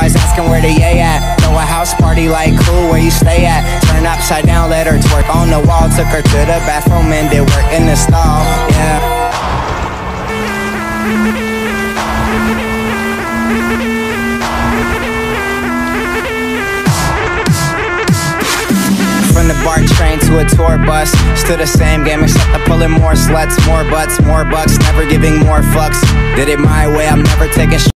always asking where the yay at. Throw a house party like cool, where you stay at? Turn upside down, let her twerk on the wall. Took her to the bathroom and did work in the stall. Yeah. From the BART train to a tour bus Still the same game except I'm pulling more sluts More butts, more bucks Never giving more fucks Did it my way, I'm never taking